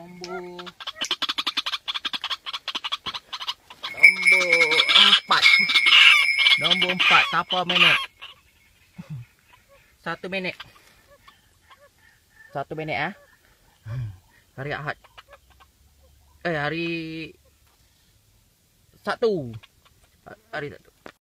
nombor. Nombor empat. Nombor empat tapa minit. Satu minit. Satu minit ah. Eh? hari ahad. Eh hari satu ha, hari satu